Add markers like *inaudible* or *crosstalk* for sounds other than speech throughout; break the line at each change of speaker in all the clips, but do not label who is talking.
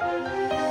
Thank you.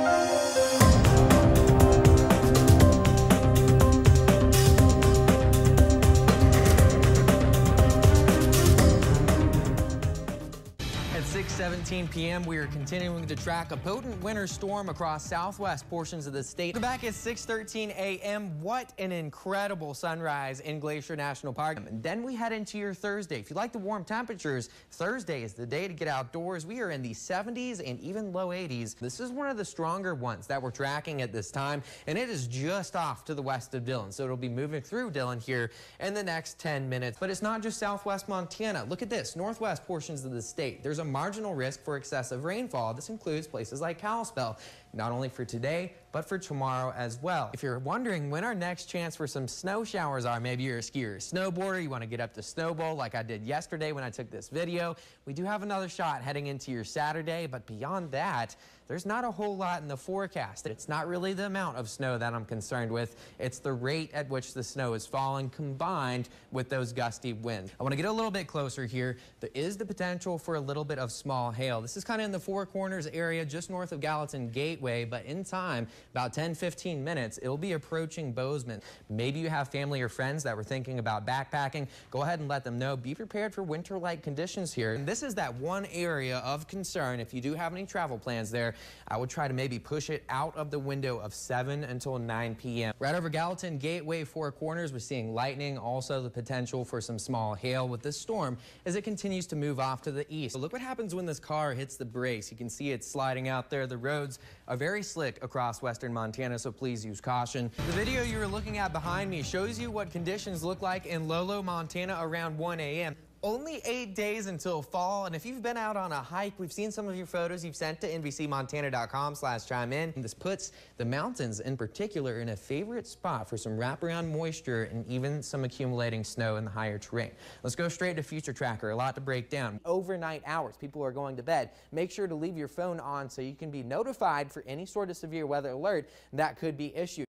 6:17 p.m. We are continuing to track a potent winter storm across southwest portions of the state. We're back at 6:13 a.m. What an incredible sunrise in Glacier National Park. And then we head into your Thursday. If you like the warm temperatures, Thursday is the day to get outdoors. We are in the 70s and even low 80s. This is one of the stronger ones that we're tracking at this time, and it is just off to the west of Dillon. So it'll be moving through Dillon here in the next 10 minutes. But it's not just southwest Montana. Look at this, northwest portions of the state. There's a marginal risk for excessive rainfall. This includes places like Kalispell, not only for today, but for tomorrow as well. If you're wondering when our next chance for some snow showers are, maybe you're a skier snowboarder, you want to get up to Snowbowl like I did yesterday when I took this video, we do have another shot heading into your Saturday, but beyond that, there's not a whole lot in the forecast. It's not really the amount of snow that I'm concerned with. It's the rate at which the snow is falling combined with those gusty winds. I want to get a little bit closer here. There is the potential for a little bit of small hail. This is kind of in the Four Corners area just north of Gallatin Gateway, but in time, about 10, 15 minutes, it'll be approaching Bozeman. Maybe you have family or friends that were thinking about backpacking. Go ahead and let them know. Be prepared for winter-like conditions here. And this is that one area of concern. If you do have any travel plans there, I would try to maybe push it out of the window of 7 until 9 p.m. Right over Gallatin Gateway Four Corners, we're seeing lightning, also the potential for some small hail with this storm as it continues to move off to the east. So look what happens when this car hits the brakes. You can see it sliding out there. The roads are very slick across western Montana, so please use caution. The video you are looking at behind me shows you what conditions look like in Lolo, Montana around 1 a.m. Only eight days until fall, and if you've been out on a hike, we've seen some of your photos you've sent to NBCMontana.com slash chime in. This puts the mountains in particular in a favorite spot for some wraparound moisture and even some accumulating snow in the higher terrain. Let's go straight to Future Tracker, a lot to break down. Overnight hours, people are going to bed. Make sure to leave your phone on so you can be notified for any sort of severe weather alert that could be issued.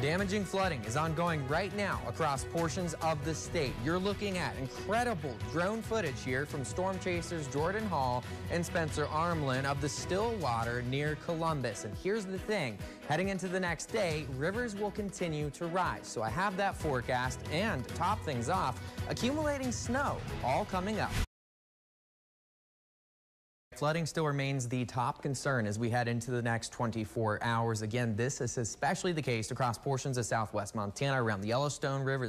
Damaging flooding is ongoing right now across portions of the state. You're looking at incredible drone footage here from storm chasers Jordan Hall and Spencer Armlin of the Stillwater near Columbus. And here's the thing, heading into the next day, rivers will continue to rise. So I have that forecast and to top things off, accumulating snow all coming up. Flooding still remains the top concern as we head into the next 24 hours. Again, this is especially the case across portions of southwest Montana around the Yellowstone River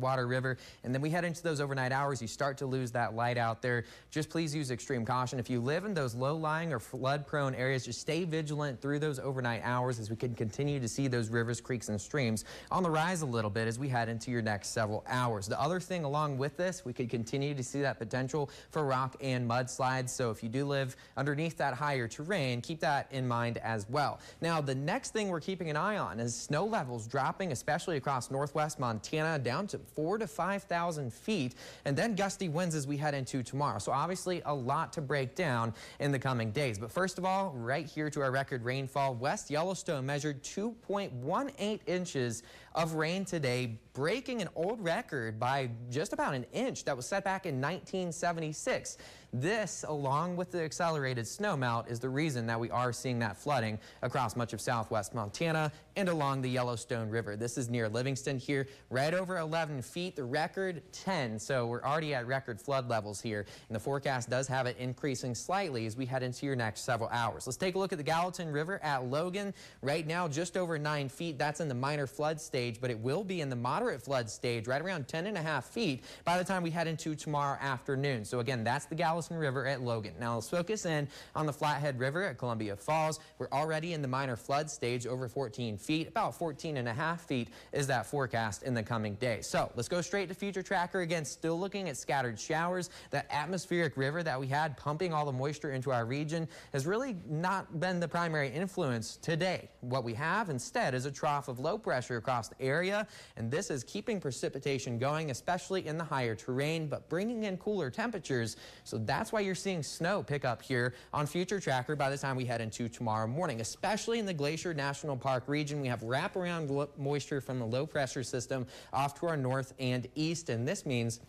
Water River. And then we head into those overnight hours. You start to lose that light out there. Just please use extreme caution. If you live in those low-lying or flood-prone areas, just stay vigilant through those overnight hours as we can continue to see those rivers, creeks, and streams on the rise a little bit as we head into your next several hours. The other thing along with this, we could continue to see that potential for rock and mudslides. So if you do live underneath that higher terrain, keep that in mind as well. Now, the next thing we're keeping an eye on is snow levels dropping, especially across northwest Montana, down to four to 5,000 feet, and then gusty winds as we head into tomorrow. So obviously a lot to break down in the coming days. But first of all, right here to our record rainfall, West Yellowstone measured 2.18 inches of rain today, breaking an old record by just about an inch that was set back in 1976. This, along with the accelerated snowmelt, is the reason that we are seeing that flooding across much of southwest Montana and along the Yellowstone River. This is near Livingston here, right over 11 feet, the record 10. So we're already at record flood levels here. And the forecast does have it increasing slightly as we head into your next several hours. Let's take a look at the Gallatin River at Logan. Right now, just over 9 feet. That's in the minor flood stage, but it will be in the moderate flood stage, right around 10 and a half feet by the time we head into tomorrow afternoon. So again, that's the Gallatin River at Logan. Now let's focus in on the Flathead River at Columbia Falls. We're already in the minor flood stage over 14 feet. About 14 and a half feet is that forecast in the coming days. So let's go straight to Future Tracker. Again, still looking at scattered showers. That atmospheric river that we had pumping all the moisture into our region has really not been the primary influence today. What we have instead is a trough of low pressure across the area, and this is keeping precipitation going, especially in the higher terrain, but bringing in cooler temperatures. So that's why you're seeing snow pick up here on Future Tracker by the time we head into tomorrow morning, especially in the Glacier National Park region. We have wraparound moisture from the low pressure system off to our north and east, and this means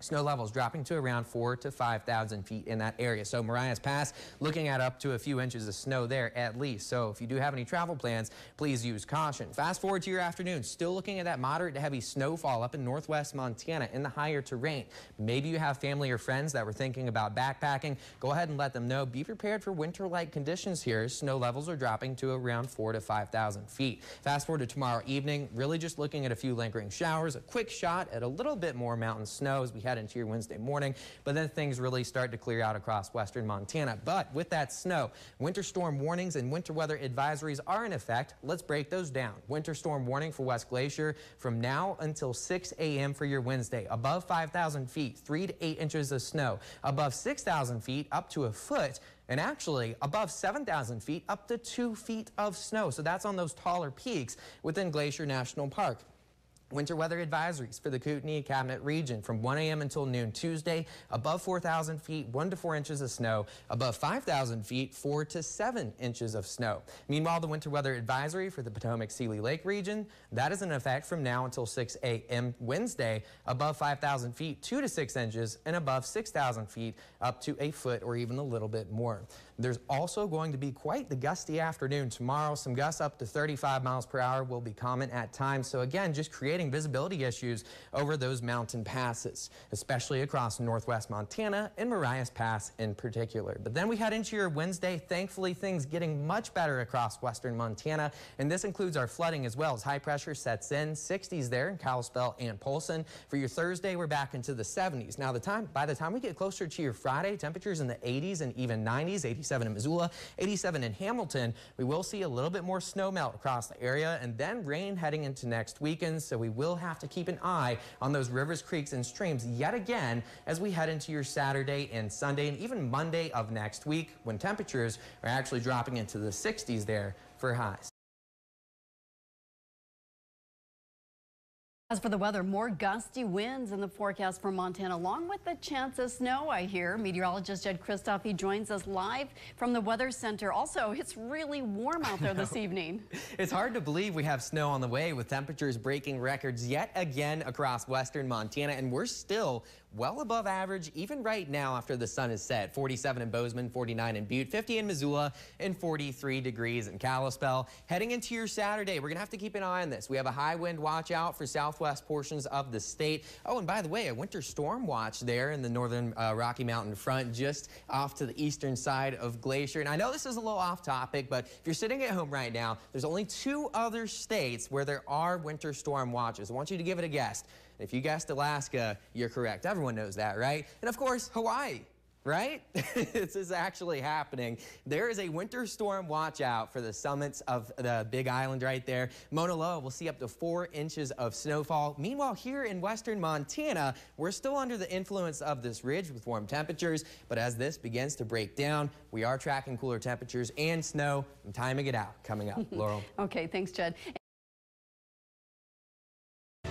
Snow levels dropping to around 4 to 5,000 feet in that area. So Marias Pass looking at up to a few inches of snow there at least. So if you do have any travel plans, please use caution. Fast forward to your afternoon, still looking at that moderate to heavy snowfall up in northwest Montana in the higher terrain. Maybe you have family or friends that were thinking about backpacking. Go ahead and let them know. Be prepared for winter-like conditions here. Snow levels are dropping to around 4 to 5,000 feet. Fast forward to tomorrow evening, really just looking at a few lingering showers, a quick shot at a little bit more mountain snow as we head into your Wednesday morning, but then things really start to clear out across western Montana. But with that snow, winter storm warnings and winter weather advisories are in effect. Let's break those down. Winter storm warning for West Glacier from now until 6 a.m. for your Wednesday. Above 5,000 feet, 3 to 8 inches of snow. Above 6,000 feet, up to a foot and actually above 7,000 feet up to two feet of snow. So that's on those taller peaks within Glacier National Park. Winter weather advisories for the Kootenai Cabinet region from 1 a.m. until noon Tuesday. Above 4,000 feet, 1 to 4 inches of snow. Above 5,000 feet, 4 to 7 inches of snow. Meanwhile, the winter weather advisory for the Potomac Seeley Lake region, that is in effect from now until 6 a.m. Wednesday. Above 5,000 feet, 2 to 6 inches, and above 6,000 feet, up to a foot or even a little bit more. There's also going to be quite the gusty afternoon tomorrow. Some gusts up to 35 miles per hour will be common at times. So again, just creating visibility issues over those mountain passes, especially across northwest Montana and Marias Pass in particular. But then we head into your Wednesday. Thankfully, things getting much better across western Montana. And this includes our flooding as well as high pressure sets in 60s there in Kalispell and Polson. For your Thursday, we're back into the 70s. Now, the time by the time we get closer to your Friday, temperatures in the 80s and even 90s, 86 87 in Missoula, 87 in Hamilton. We will see a little bit more snow melt across the area and then rain heading into next weekend. So we will have to keep an eye on those rivers, creeks, and streams yet again as we head into your Saturday and Sunday and even Monday of next week when temperatures are actually dropping into the 60s there for highs.
As for the weather, more gusty winds in the forecast for Montana, along with the chance of snow, I hear. Meteorologist Jed Christoph, he joins us live from the Weather Center. Also, it's really warm out there *laughs* this evening.
It's hard to believe we have snow on the way with temperatures breaking records yet again across western Montana, and we're still well above average even right now after the sun is set. 47 in Bozeman, 49 in Butte, 50 in Missoula, and 43 degrees in Kalispell. Heading into your Saturday, we're going to have to keep an eye on this. We have a high wind watch out for southwest portions of the state. Oh, and by the way, a winter storm watch there in the northern uh, Rocky Mountain front just off to the eastern side of Glacier. And I know this is a little off topic, but if you're sitting at home right now, there's only two other states where there are winter storm watches. I want you to give it a guess. If you guessed Alaska, you're correct. Everyone knows that, right? And of course, Hawaii right? *laughs* this is actually happening. There is a winter storm watch out for the summits of the Big Island right there. Mauna Loa will see up to four inches of snowfall. Meanwhile, here in western Montana, we're still under the influence of this ridge with warm temperatures, but as this begins to break down, we are tracking cooler temperatures and snow. I'm timing it out coming up. Laurel. *laughs*
okay, thanks, Jed.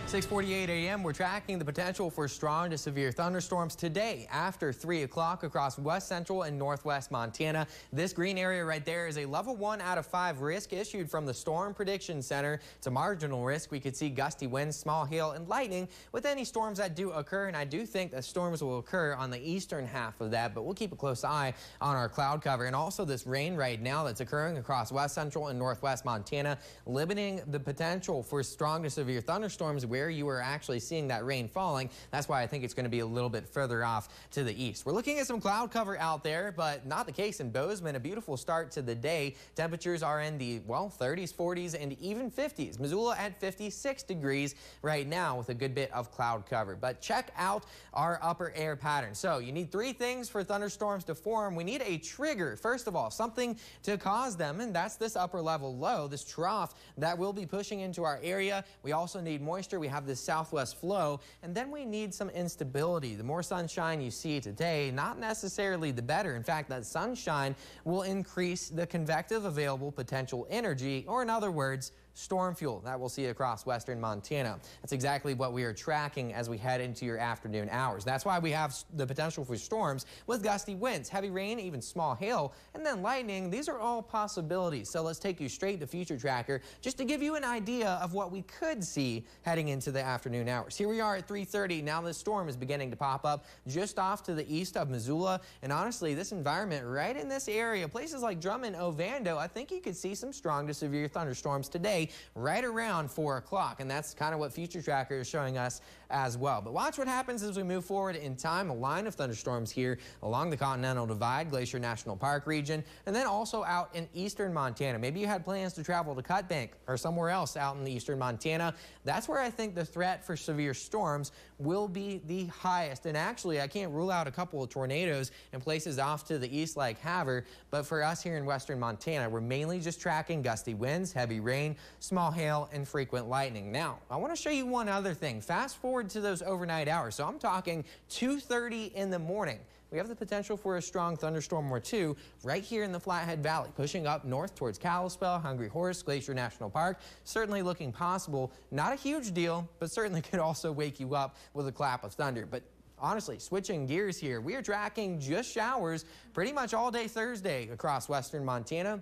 648 a.m. We're tracking the potential for strong to severe thunderstorms today after 3 o'clock across west central and northwest Montana. This green area right there is a level 1 out of 5 risk issued from the Storm Prediction Center. It's a marginal risk. We could see gusty winds, small hail, and lightning with any storms that do occur. And I do think that storms will occur on the eastern half of that, but we'll keep a close eye on our cloud cover. And also this rain right now that's occurring across west central and northwest Montana, limiting the potential for strong to severe thunderstorms where you are actually seeing that rain falling. That's why I think it's going to be a little bit further off to the east. We're looking at some cloud cover out there, but not the case in Bozeman. A beautiful start to the day. Temperatures are in the, well, 30s, 40s, and even 50s. Missoula at 56 degrees right now with a good bit of cloud cover. But check out our upper air pattern. So you need three things for thunderstorms to form. We need a trigger. First of all, something to cause them, and that's this upper level low, this trough that will be pushing into our area. We also need moisture. We have this southwest flow, and then we need some instability. The more sunshine you see today, not necessarily the better. In fact, that sunshine will increase the convective available potential energy, or in other words, storm fuel that we'll see across western Montana. That's exactly what we are tracking as we head into your afternoon hours. That's why we have the potential for storms with gusty winds, heavy rain, even small hail, and then lightning. These are all possibilities. So let's take you straight to Future Tracker just to give you an idea of what we could see heading into the afternoon hours. Here we are at 3:30. Now the storm is beginning to pop up just off to the east of Missoula. And honestly, this environment right in this area, places like Drummond, Ovando, I think you could see some strong to severe thunderstorms today right around 4 o'clock. And that's kind of what Future Tracker is showing us as well. But watch what happens as we move forward in time. A line of thunderstorms here along the Continental Divide, Glacier National Park region, and then also out in eastern Montana. Maybe you had plans to travel to Cut Bank or somewhere else out in the eastern Montana. That's where I think the threat for severe storms will be the highest. And actually, I can't rule out a couple of tornadoes in places off to the east like Havre, but for us here in western Montana, we're mainly just tracking gusty winds, heavy rain, small hail, and frequent lightning. Now, I want to show you one other thing. Fast forward to those overnight hours. So I'm talking 2.30 in the morning we have the potential for a strong thunderstorm or two right here in the Flathead Valley, pushing up north towards Kalispell, Hungry Horse, Glacier National Park. Certainly looking possible. Not a huge deal, but certainly *laughs* could also wake you up with a clap of thunder. But honestly, switching gears here, we are tracking just showers pretty much all day Thursday across western Montana.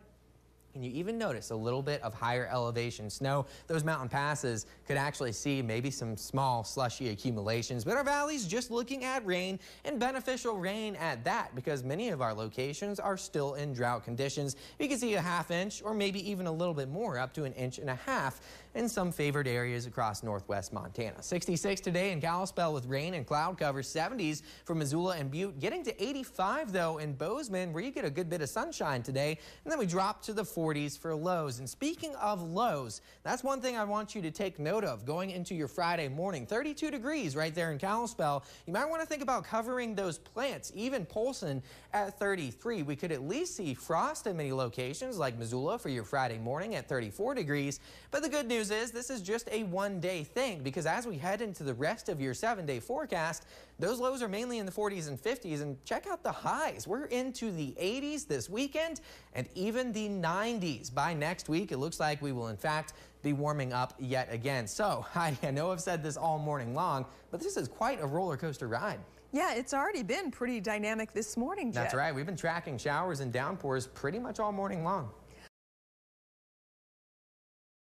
And you even notice a little bit of higher elevation snow. Those mountain passes could actually see maybe some small slushy accumulations, but our valleys just looking at rain and beneficial rain at that because many of our locations are still in drought conditions. You can see a half inch or maybe even a little bit more up to an inch and a half in some favored areas across northwest Montana. 66 today in Kalispell with rain and cloud cover, 70s for Missoula and Butte, getting to 85 though in Bozeman where you get a good bit of sunshine today, and then we drop to the 40s for lows. And speaking of lows, that's one thing I want you to take note of going into your Friday morning. 32 degrees right there in Kalispell. You might want to think about covering those plants. Even Polson at 33. We could at least see frost in many locations like Missoula for your Friday morning at 34 degrees. But the good news news is this is just a one day thing because as we head into the rest of your seven day forecast, those lows are mainly in the 40s and 50s. And check out the highs. We're into the 80s this weekend and even the 90s. By next week, it looks like we will, in fact, be warming up yet again. So *laughs* I know I've said this all morning long, but this is quite a roller coaster ride.
Yeah, it's already been pretty dynamic this morning,
That's right. We've been tracking showers and downpours pretty much all morning long.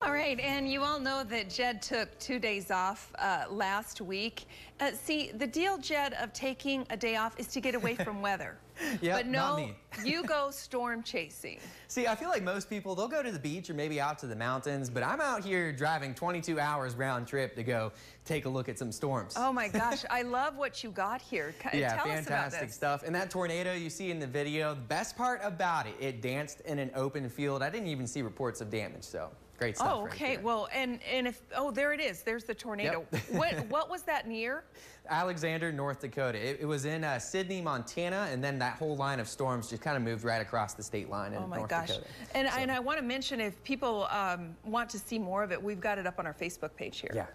All right, and you all know that Jed took two days off uh, last week. Uh, see, the deal, Jed, of taking a day off is to get away from *laughs* weather.
Yeah,
but no, *laughs* you go storm chasing.
See, I feel like most people, they'll go to the beach or maybe out to the mountains, but I'm out here driving 22 hours round trip to go take a look at some storms.
Oh my gosh, *laughs* I love what you got here.
yeah, Tell fantastic stuff. And that tornado you see in the video, the best part about it, it danced in an open field. I didn't even see reports of damage, so. Great stuff.
Oh, okay.
Right
well, and and if oh, there it is. There's the tornado. Yep. *laughs* what what was that near?
Alexander, North Dakota. It, it was in uh, Sidney, Montana, and then that whole line of storms just kind of moved right across the state line in
oh my
North
gosh.
Dakota.
And so. and I want to mention if people um, want to see more of it, we've got it up on our Facebook page here.
Yeah.